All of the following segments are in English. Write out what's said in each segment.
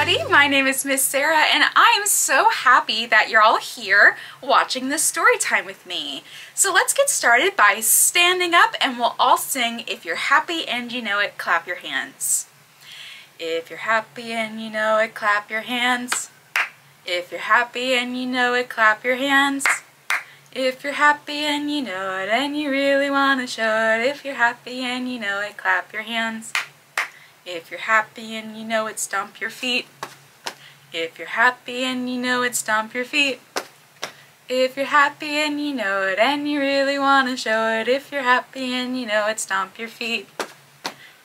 everybody, my name is Miss Sarah and I am so happy that you're all here watching this story time with me. So let's get started by standing up and we'll all sing If You're Happy and You Know It, Clap Your Hands. If you're happy and you know it, clap your hands. If you're happy and you know it, clap your hands. If you're happy and you know it and you really want to show it, if you're happy and you know it, clap your hands. If you're happy and you know it, stomp your feet. If you're happy and you know it, stomp your feet. If you're happy and you know it and you really want to show it, if you're happy and you know it, stomp your feet.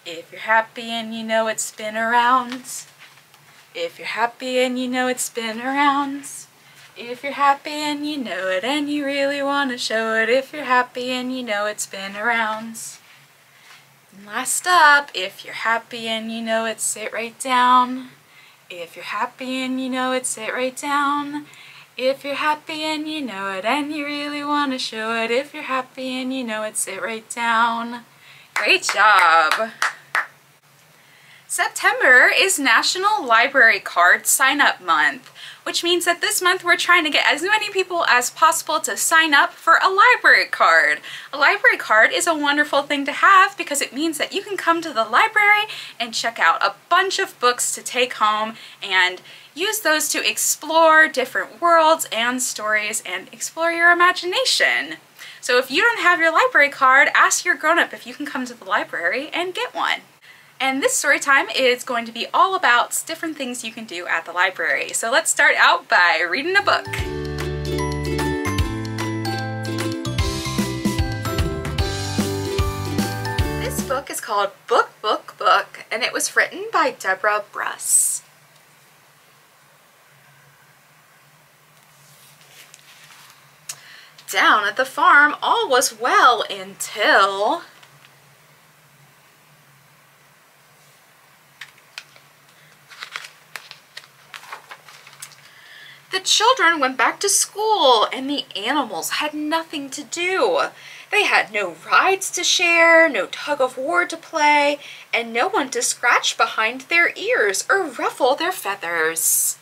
If you're happy and you know it, spin around. If you're happy and you know it, spin around. If you're happy and you know it and you really want to show it, if you're happy and you know it, spin around. And last up, if you're happy and you know it, sit right down. If you're happy and you know it, sit right down. If you're happy and you know it and you really want to show it, if you're happy and you know it, sit right down. Great job! September is National Library Card Sign Up Month, which means that this month we're trying to get as many people as possible to sign up for a library card. A library card is a wonderful thing to have because it means that you can come to the library and check out a bunch of books to take home and use those to explore different worlds and stories and explore your imagination. So if you don't have your library card, ask your grown-up if you can come to the library and get one. And this story time is going to be all about different things you can do at the library. So let's start out by reading a book. This book is called Book, Book, Book, and it was written by Deborah Bruss. Down at the farm, all was well until... children went back to school and the animals had nothing to do. They had no rides to share, no tug of war to play, and no one to scratch behind their ears or ruffle their feathers.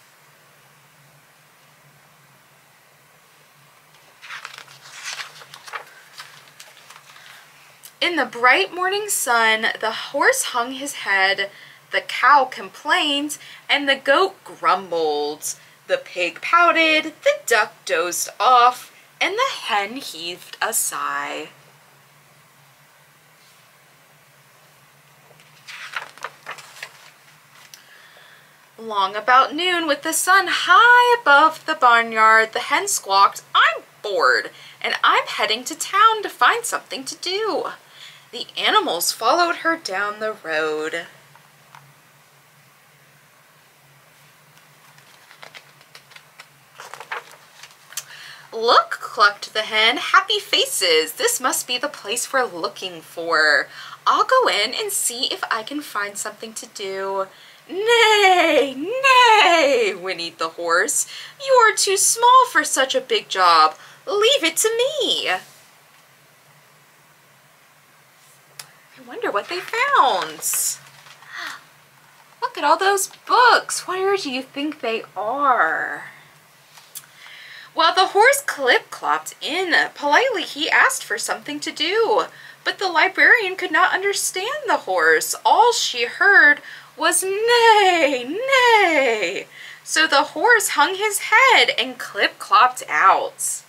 In the bright morning sun, the horse hung his head, the cow complained, and the goat grumbled. The pig pouted, the duck dozed off, and the hen heaved a sigh. Long about noon, with the sun high above the barnyard, the hen squawked, I'm bored, and I'm heading to town to find something to do. The animals followed her down the road. Look, clucked the hen, happy faces. This must be the place we're looking for. I'll go in and see if I can find something to do. Nay, nay, whinnied the horse. You are too small for such a big job. Leave it to me. I wonder what they found. Look at all those books. Where do you think they are? While the horse clip-clopped in, politely he asked for something to do. But the librarian could not understand the horse. All she heard was neigh, neigh. So the horse hung his head and clip-clopped out.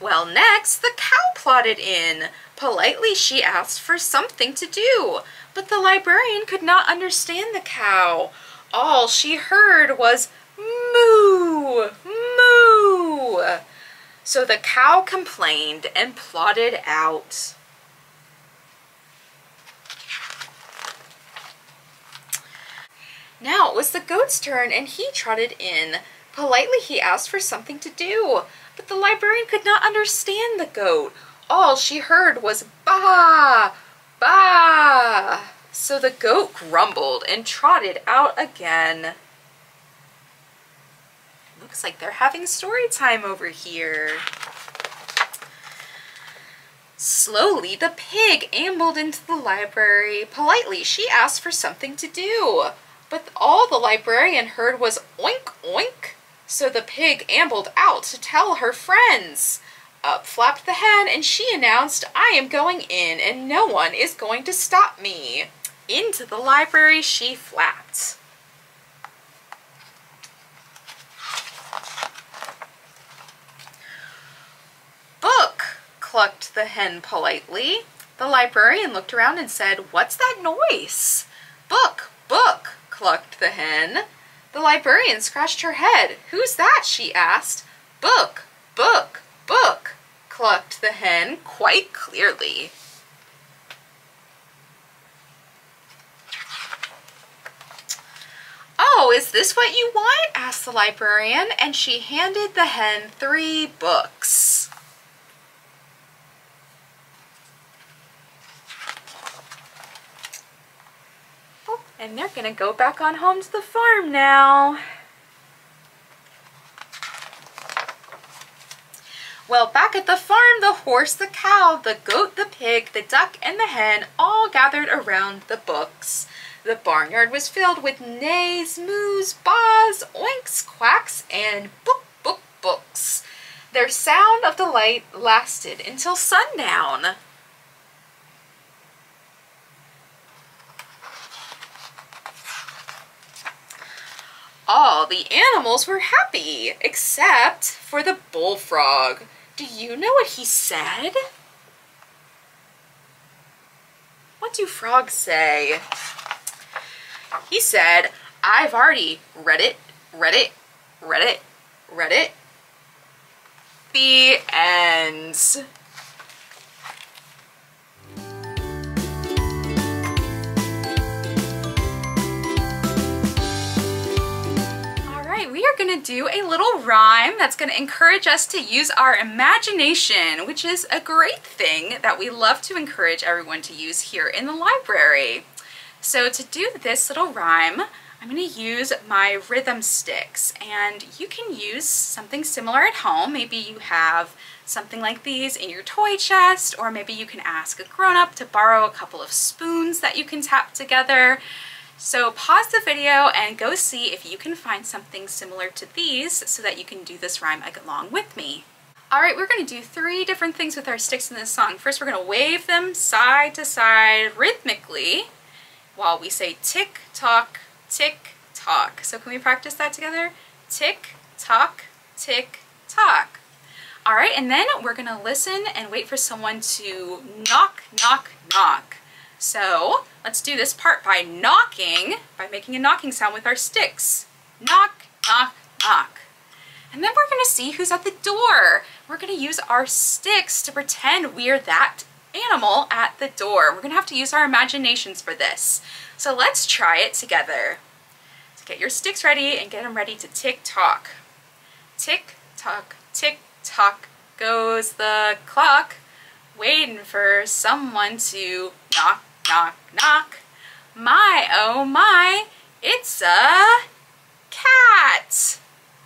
Well, next, the cow plodded in. Politely she asked for something to do. But the librarian could not understand the cow. All she heard was moo, moo. So the cow complained and plodded out. Now it was the goat's turn and he trotted in. Politely he asked for something to do, but the librarian could not understand the goat. All she heard was baa, Bah! So the goat grumbled and trotted out again. Looks like they're having story time over here. Slowly, the pig ambled into the library. Politely, she asked for something to do. But all the librarian heard was oink oink. So the pig ambled out to tell her friends. Up flapped the hen, and she announced, I am going in, and no one is going to stop me. Into the library she flapped. Book, clucked the hen politely. The librarian looked around and said, What's that noise? Book, book, clucked the hen. The librarian scratched her head. Who's that? she asked. Book, book, book, clucked the hen quite clearly. Oh, is this what you want? asked the librarian, and she handed the hen three books. Oh, and they're gonna go back on home to the farm now. Well, back at the farm, the horse, the cow, the goat, the pig, the duck, and the hen all gathered around the books. The barnyard was filled with neighs, moos, baas, oinks, quacks, and book, book, books. Their sound of delight lasted until sundown. All the animals were happy, except for the bullfrog. Do you know what he said? What do frogs say? He said, I've already read it, read it, read it, read it. The end. Going to do a little rhyme that's going to encourage us to use our imagination, which is a great thing that we love to encourage everyone to use here in the library. So to do this little rhyme, I'm going to use my rhythm sticks and you can use something similar at home. Maybe you have something like these in your toy chest or maybe you can ask a grown-up to borrow a couple of spoons that you can tap together. So pause the video and go see if you can find something similar to these so that you can do this rhyme along with me. Alright, we're going to do three different things with our sticks in this song. First, we're going to wave them side to side rhythmically while we say tick, tock, tick, tock. So can we practice that together? Tick, tock, tick, tock. All right, and then we're gonna listen and wait for someone to knock, knock, knock. So let's do this part by knocking, by making a knocking sound with our sticks. Knock, knock, knock. And then we're gonna see who's at the door. We're gonna use our sticks to pretend we're that animal at the door. We're gonna have to use our imaginations for this. So let's try it together. So get your sticks ready and get them ready to tick tock. Tick tock, tick tock goes the clock, waiting for someone to knock, knock, knock. My, oh my, it's a cat.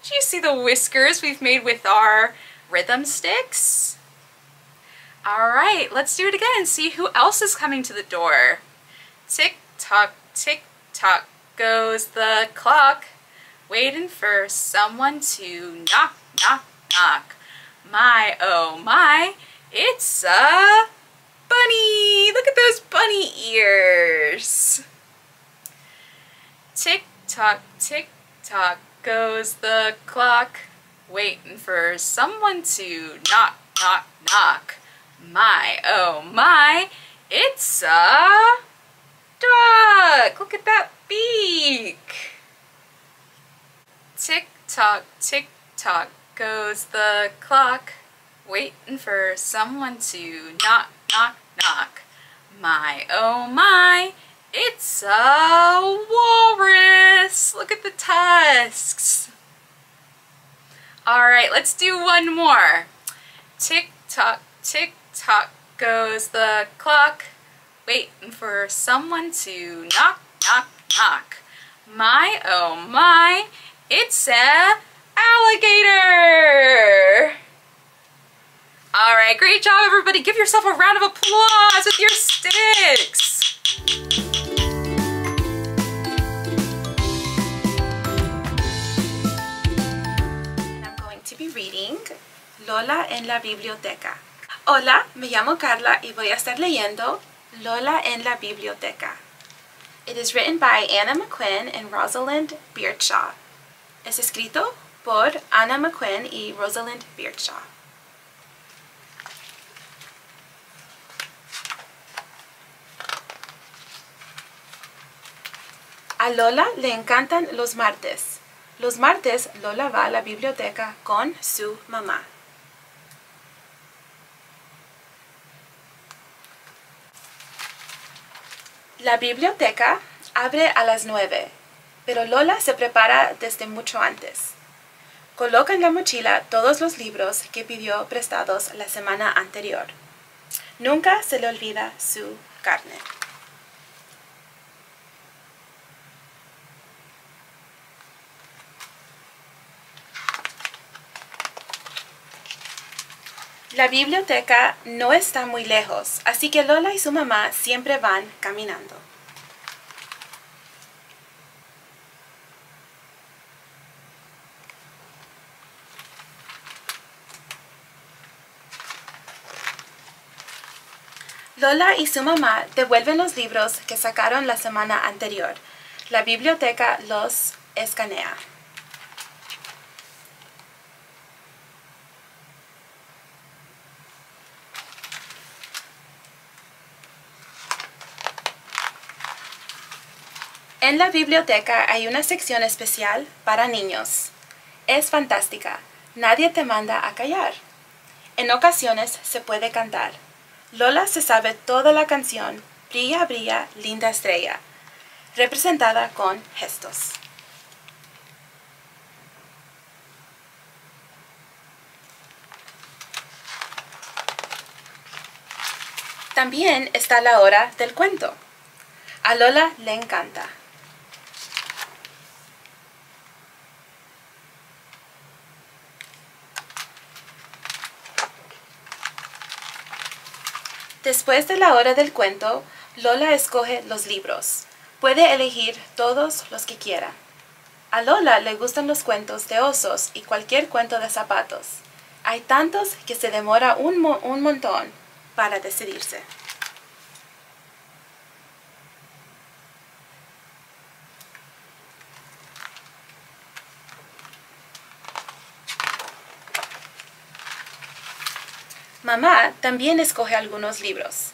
Do you see the whiskers we've made with our rhythm sticks? All right, let's do it again and see who else is coming to the door. Tick tock, tick tock goes the clock, waiting for someone to knock, knock, knock. My, oh my, it's a bunny. Look at those bunny ears. Tick tock, tick tock goes the clock, waiting for someone to knock, knock, knock. My, oh my, it's a duck! Look at that beak! Tick tock, tick tock goes the clock, waiting for someone to knock, knock, knock. My, oh my, it's a walrus! Look at the tusks! Alright, let's do one more. Tick tock, tick tock goes the clock, waiting for someone to knock, knock, knock. My, oh my, it's a alligator! Alright, great Great job, everybody. Give yourself a round of applause with your sticks. I'm going to be reading Lola en la biblioteca. Hola, me llamo Carla y voy a estar leyendo Lola en la biblioteca. It is written by Anna McQuinn and Rosalind Beardshaw. Es escrito por Anna McQuinn y Rosalind Beardshaw. A Lola le encantan los martes. Los martes Lola va a la biblioteca con su mamá. La biblioteca abre a las nueve, pero Lola se prepara desde mucho antes. Coloca en la mochila todos los libros que pidió prestados la semana anterior. Nunca se le olvida su carne. La biblioteca no está muy lejos, así que Lola y su mamá siempre van caminando. Lola y su mamá devuelven los libros que sacaron la semana anterior. La biblioteca los escanea. En la biblioteca hay una sección especial para niños. Es fantástica. Nadie te manda a callar. En ocasiones se puede cantar. Lola se sabe toda la canción Brilla, brilla, linda estrella, representada con gestos. También está la hora del cuento. A Lola le encanta. Después de la hora del cuento, Lola escoge los libros. Puede elegir todos los que quiera. A Lola le gustan los cuentos de osos y cualquier cuento de zapatos. Hay tantos que se demora un, un montón para decidirse. Mamá también escoge algunos libros.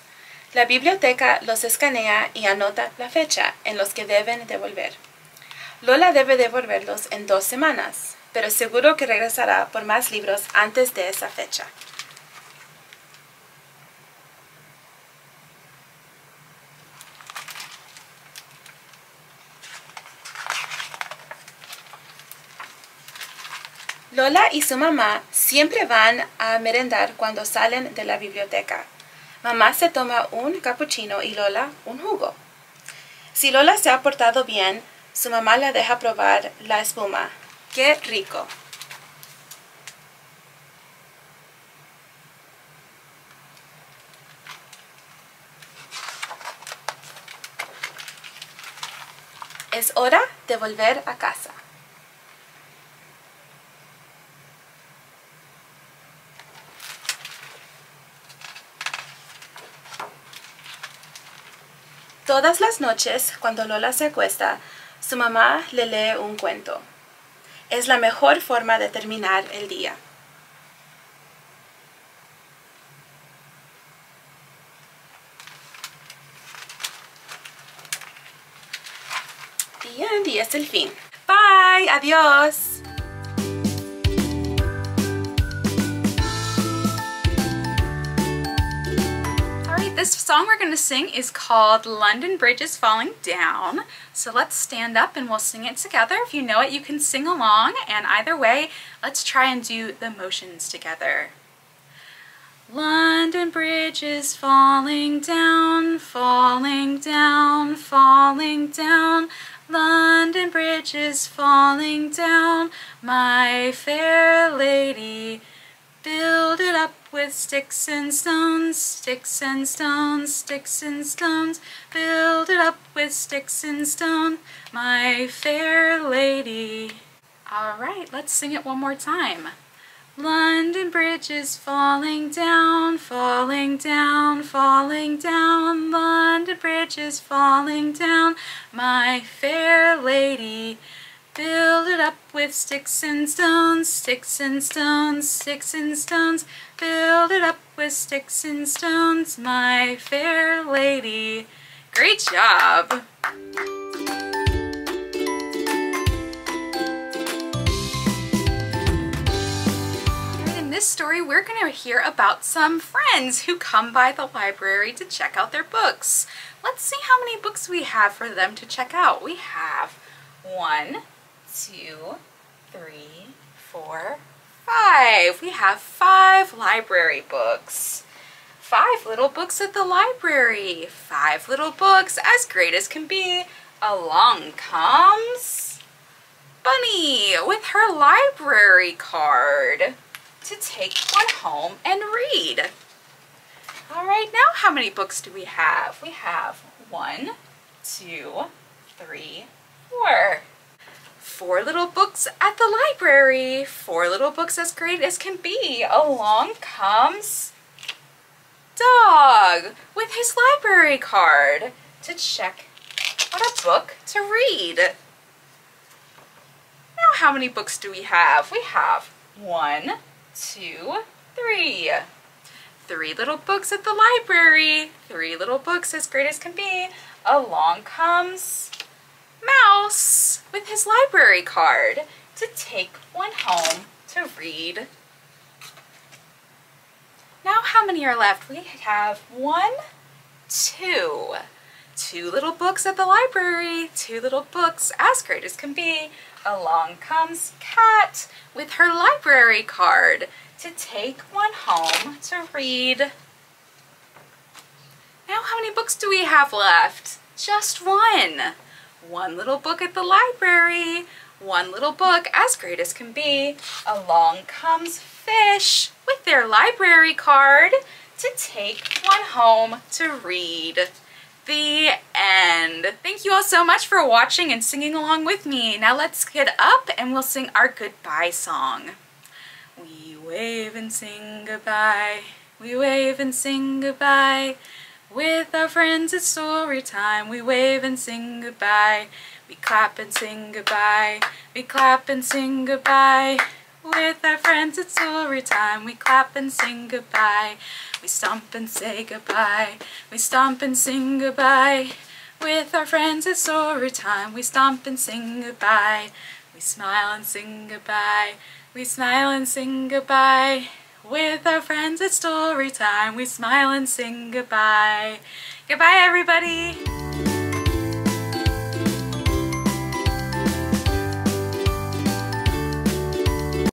La biblioteca los escanea y anota la fecha en los que deben devolver. Lola debe devolverlos en dos semanas, pero seguro que regresará por más libros antes de esa fecha. Lola y su mamá siempre van a merendar cuando salen de la biblioteca. Mamá se toma un cappuccino y Lola un jugo. Si Lola se ha portado bien, su mamá la deja probar la espuma. ¡Qué rico! Es hora de volver a casa. Todas las noches, cuando Lola se acuesta, su mamá le lee un cuento. Es la mejor forma de terminar el día. Y es el fin. Bye, adiós. This song we're going to sing is called London Bridge is Falling Down. So let's stand up and we'll sing it together. If you know it, you can sing along. And either way, let's try and do the motions together. London Bridge is falling down, falling down, falling down. London Bridge is falling down, my fair lady Build it up with sticks and stones, sticks and stones, sticks and stones. Build it up with sticks and stone, my fair lady. All right, let's sing it one more time. London Bridge is falling down, falling down, falling down. London Bridge is falling down, my fair lady. Build it up with sticks and stones, sticks and stones, sticks and stones. Build it up with sticks and stones, my fair lady. Great job! In this story, we're going to hear about some friends who come by the library to check out their books. Let's see how many books we have for them to check out. We have one, two, three, four, five. We have five library books. Five little books at the library. Five little books as great as can be. Along comes Bunny with her library card to take one home and read. All right, now how many books do we have? We have one, two, three, four four little books at the library. Four little books as great as can be. Along comes Dog with his library card to check what a book to read. Now how many books do we have? We have one, two, three. Three little books at the library. Three little books as great as can be. Along comes Mouse with his library card to take one home to read. Now how many are left? We have one, two. Two little books at the library, two little books as great as can be. Along comes Cat with her library card to take one home to read. Now how many books do we have left? Just one one little book at the library, one little book as great as can be. Along comes Fish with their library card to take one home to read. The end. Thank you all so much for watching and singing along with me. Now let's get up and we'll sing our goodbye song. We wave and sing goodbye. We wave and sing goodbye. With our friends it's story time, we wave and sing goodbye. We clap and sing goodbye, we clap and sing goodbye. With our friends it's story time, we clap and sing goodbye. We stomp and say goodbye, we stomp and sing goodbye. With our friends it's story time, we stomp and sing goodbye. We smile and sing goodbye, we smile and sing goodbye. With our friends, it's story time. We smile and sing goodbye. Goodbye, everybody.